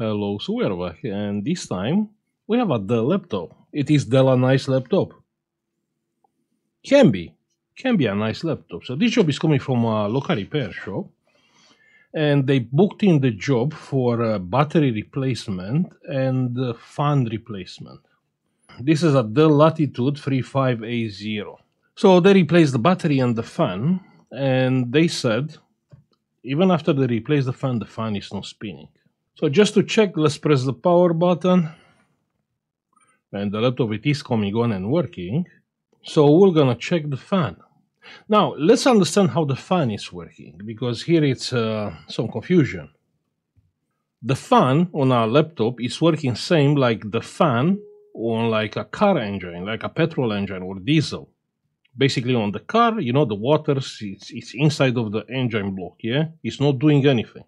Hello, so and this time we have a Dell laptop. It is Dell a nice laptop? Can be, can be a nice laptop. So this job is coming from a local repair shop, and they booked in the job for a battery replacement and fan replacement. This is a Dell Latitude 3580. So they replaced the battery and the fan, and they said even after they replace the fan, the fan is not spinning. So just to check, let's press the power button. And the laptop it is coming on and working. So we're gonna check the fan. Now let's understand how the fan is working because here it's uh, some confusion. The fan on our laptop is working same like the fan on like a car engine, like a petrol engine or diesel. Basically on the car, you know, the water it's, it's inside of the engine block, yeah? It's not doing anything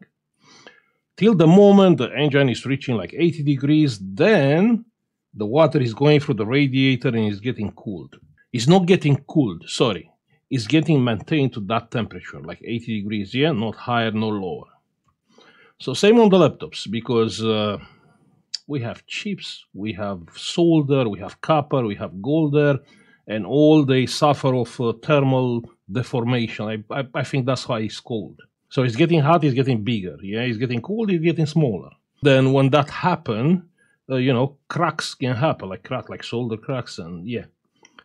till the moment the engine is reaching like 80 degrees, then the water is going through the radiator and is getting cooled. It's not getting cooled, sorry. It's getting maintained to that temperature, like 80 degrees, yeah, not higher, no lower. So same on the laptops, because uh, we have chips, we have solder, we have copper, we have gold there, and all they suffer of uh, thermal deformation. I, I, I think that's why it's called. So it's getting hot, it's getting bigger. Yeah, it's getting cold, it's getting smaller. Then when that happen, uh, you know, cracks can happen, like crack, like solder cracks, and yeah.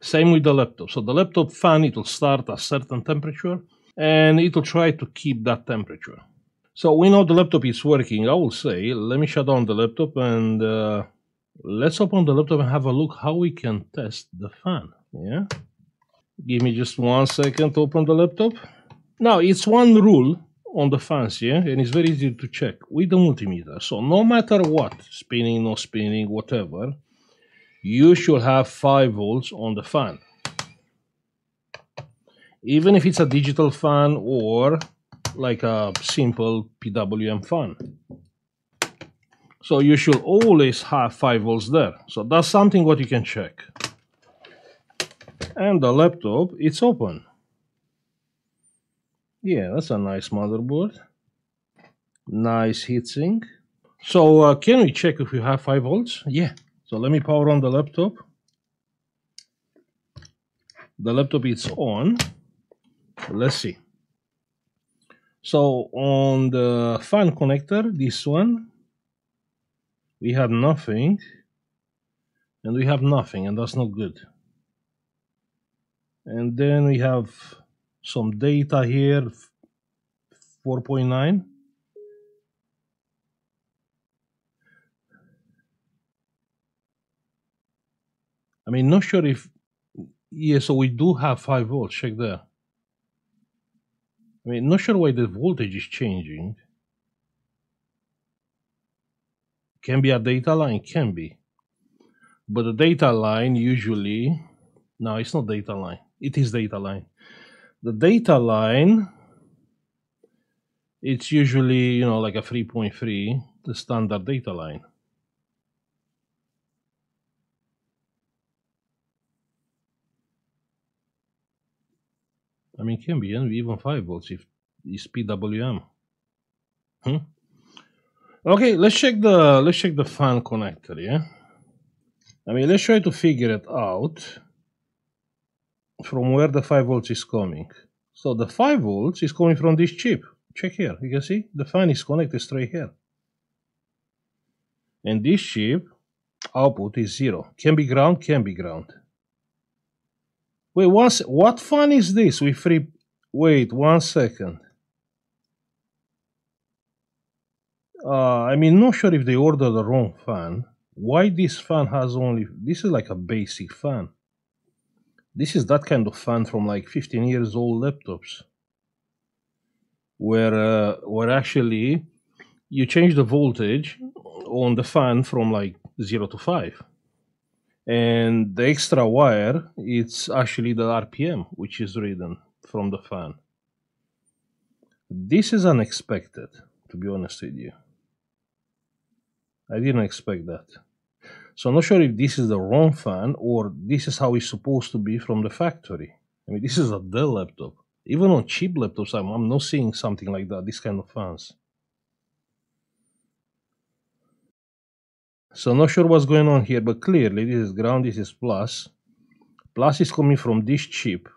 Same with the laptop. So the laptop fan, it will start at certain temperature, and it will try to keep that temperature. So we know the laptop is working. I will say, let me shut down the laptop and uh, let's open the laptop and have a look how we can test the fan. Yeah. Give me just one second to open the laptop. Now, it's one rule on the fans, yeah, and it's very easy to check with the multimeter. So no matter what, spinning, no spinning, whatever, you should have 5 volts on the fan. Even if it's a digital fan or like a simple PWM fan. So you should always have 5 volts there. So that's something what you can check. And the laptop, it's open. Yeah, that's a nice motherboard. Nice heatsink. So uh, can we check if we have 5 volts? Yeah. So let me power on the laptop. The laptop is on. Let's see. So on the fan connector, this one, we have nothing. And we have nothing, and that's not good. And then we have some data here 4.9 I mean not sure if yeah so we do have 5 volts check there. I mean not sure why the voltage is changing. Can be a data line can be. But the data line usually no it's not data line. It is data line the data line, it's usually, you know, like a 3.3, the standard data line. I mean, can be even 5 volts if it's PWM. Hmm? Okay, let's check the let's check the fan connector, yeah? I mean, let's try to figure it out from where the 5 volts is coming. So the 5 volts is coming from this chip. Check here. You can see the fan is connected straight here. And this chip output is 0. Can be ground, can be ground. Wait, once, what fan is this with free... Wait, one second. Uh, I mean, not sure if they ordered the wrong fan. Why this fan has only... This is like a basic fan. This is that kind of fan from like 15 years old laptops, where uh, where actually you change the voltage on the fan from like zero to five, and the extra wire it's actually the RPM which is reading from the fan. This is unexpected, to be honest with you. I didn't expect that. So I'm not sure if this is the wrong fan or this is how it's supposed to be from the factory. I mean, this is a Dell laptop. Even on cheap laptops, I'm, I'm not seeing something like that, this kind of fans. So I'm not sure what's going on here, but clearly this is ground, this is plus. Plus is coming from this chip.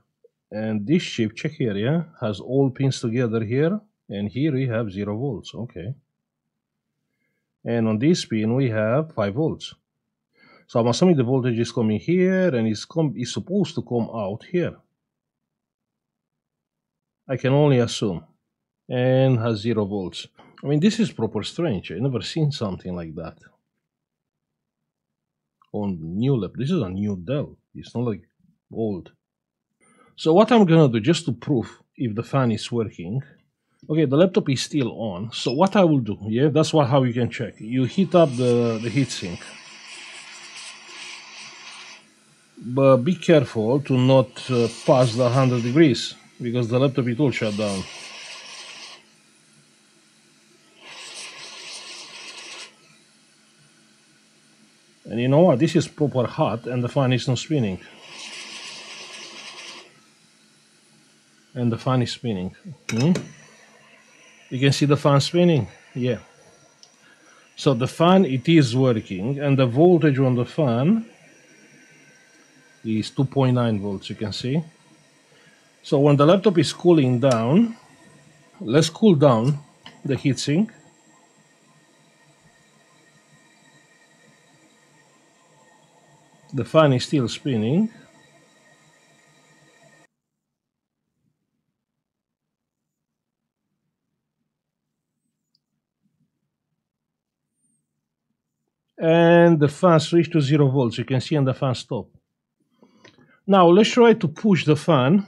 And this chip, check here, yeah, has all pins together here. And here we have 0 volts, okay. And on this pin we have 5 volts. So I'm assuming the voltage is coming here and it's, it's supposed to come out here. I can only assume. And has 0 volts. I mean, this is proper strange. i never seen something like that. On new lab. This is a new Dell. It's not like old. So what I'm gonna do, just to prove if the fan is working, okay, the laptop is still on. So what I will do, yeah, that's what how you can check. You heat up the, the heatsink. But be careful to not uh, pass the 100 degrees because the laptop it will shut down. And you know what? This is proper hot and the fan is not spinning. And the fan is spinning. Hmm? You can see the fan spinning? Yeah. So the fan, it is working and the voltage on the fan is 2.9 volts, you can see. So when the laptop is cooling down, let's cool down the heatsink. The fan is still spinning. And the fan switched to zero volts you can see and the fan stop now let's try to push the fan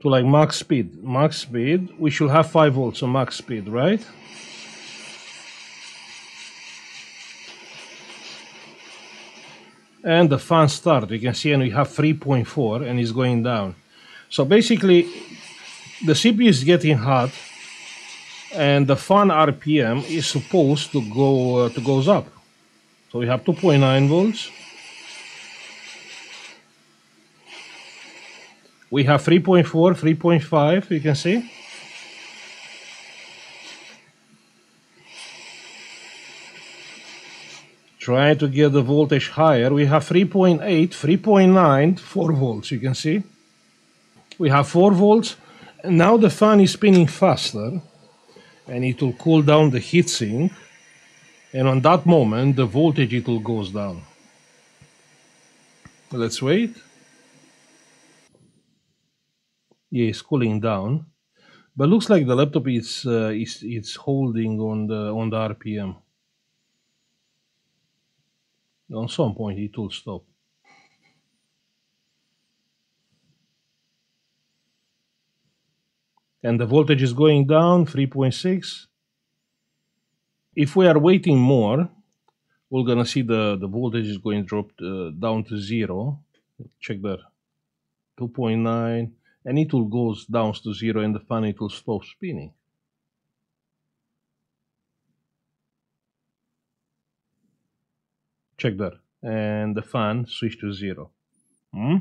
to like max speed max speed we should have 5 volts on max speed right and the fan start. You can see and we have 3.4 and it's going down. So basically the CPU is getting hot and the fan RPM is supposed to go uh, to goes up. So we have 2.9 volts. We have 3.4, 3.5, you can see. Trying to get the voltage higher. We have 3.8, 3.9, 4 volts, you can see. We have 4 volts. And now the fan is spinning faster and it will cool down the heatsink. And on that moment, the voltage it will goes down. Let's wait. Yeah, it's cooling down, but looks like the laptop is uh, is is holding on the on the RPM. On some point it will stop. And the voltage is going down 3.6. If we are waiting more, we're gonna see the, the voltage is going to drop uh, down to zero. Check that. 2.9 and it will goes down to zero and the fan it will stop spinning. check that. And the fan switch to zero. Hmm?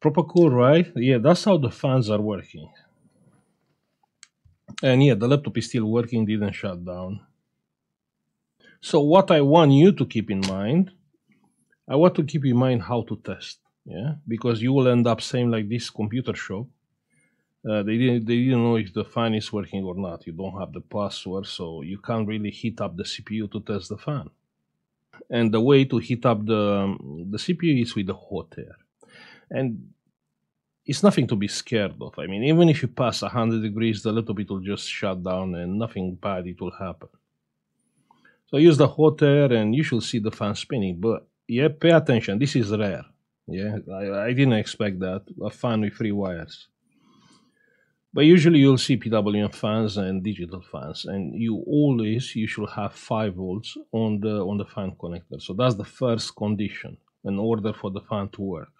proper cool right? Yeah that's how the fans are working. And yeah the laptop is still working didn't shut down. So what i want you to keep in mind i want to keep in mind how to test yeah because you will end up same like this computer shop uh, they didn't they didn't know if the fan is working or not. You don't have the password, so you can't really heat up the CPU to test the fan. And the way to heat up the the CPU is with the hot air, and it's nothing to be scared of. I mean, even if you pass 100 degrees, the little bit will just shut down, and nothing bad it will happen. So use the hot air, and you should see the fan spinning. But yeah, pay attention. This is rare. Yeah, I, I didn't expect that a fan with three wires. But usually you'll see PWM fans and digital fans, and you always you should have five volts on the on the fan connector. So that's the first condition in order for the fan to work.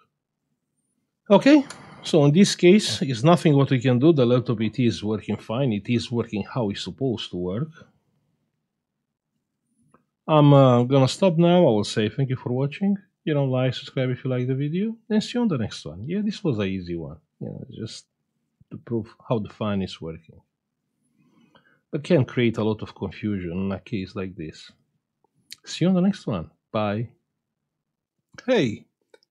Okay, so in this case, it's nothing what we can do. The laptop it is working fine. It is working how it's supposed to work. I'm uh, gonna stop now. I will say thank you for watching. You know, like, subscribe if you like the video, and see you on the next one. Yeah, this was an easy one. You know, just to prove how the fan is working. But can create a lot of confusion in a case like this. See you on the next one. Bye. Hey,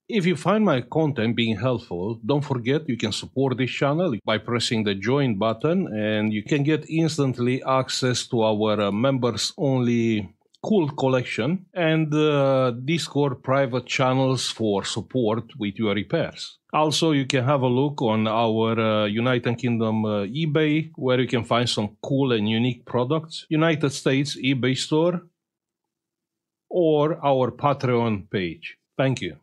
if you find my content being helpful, don't forget you can support this channel by pressing the join button and you can get instantly access to our uh, members only cool collection and uh, Discord private channels for support with your repairs. Also, you can have a look on our uh, United Kingdom uh, eBay where you can find some cool and unique products, United States eBay store, or our Patreon page. Thank you.